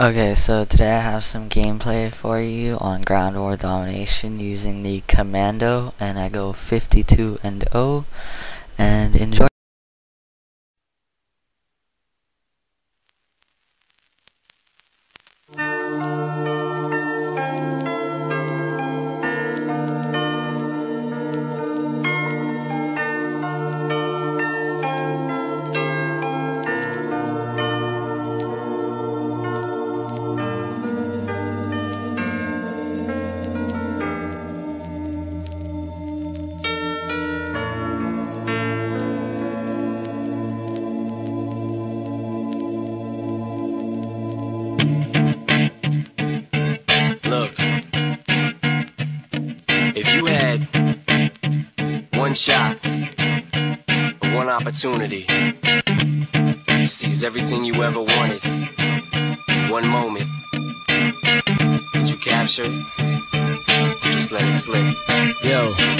Okay, so today I have some gameplay for you on Ground War Domination using the Commando, and I go 52 and 0, and enjoy. One shot, one opportunity to seize everything you ever wanted one moment, did you capture it? Just let it slip? Yo.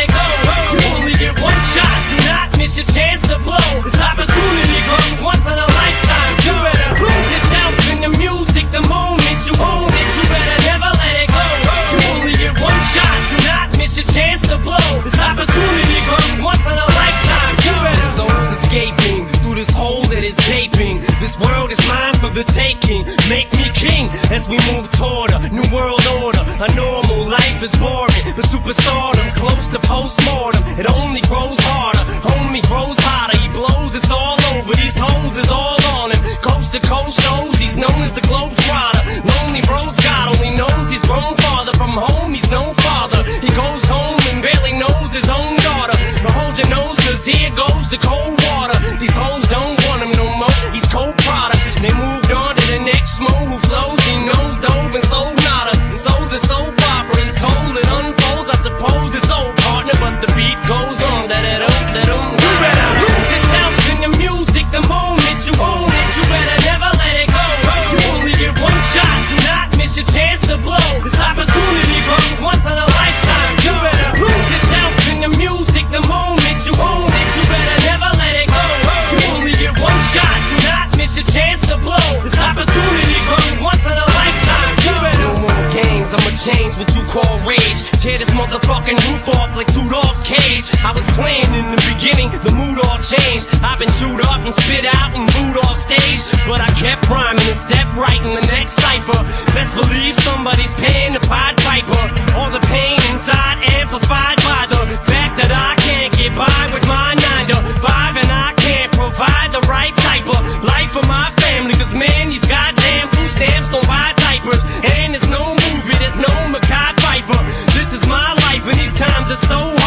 it we Change what you call rage. Tear this motherfucking roof off like two dogs' cage. I was playing in the beginning, the mood all changed. I've been chewed up and spit out and booed off stage. But I kept rhyming and stepped right in the next cipher. Best believe somebody's paying the Pied Piper. All the pain inside amplified by the fact that I can't get by with my 9 to 5 and I can't provide the right type of life for my family. Cause man, and these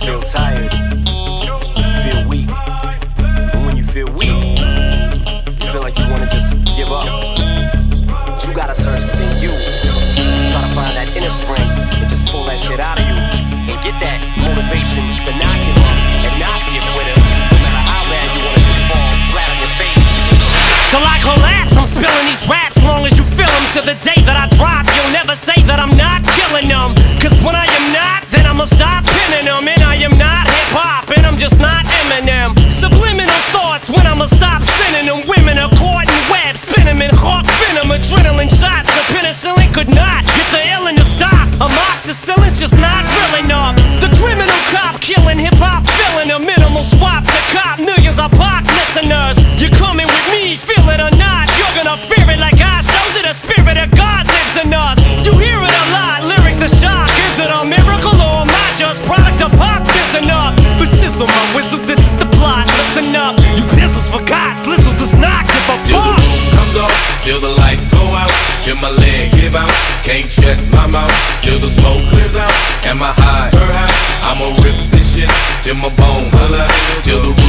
Feel tired. The still, just not really enough. The criminal cop killing hip hop, filling a minimal swap to cop millions of pop listeners. You're coming with me, feel it or not, you're gonna fear it like I showed you the spirit of God. Check my mouth till the smoke clears out. And my high. I'ma rip this shit till my bone, till the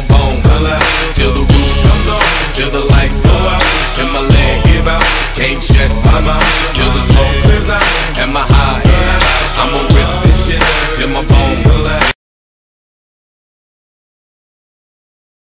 a bone.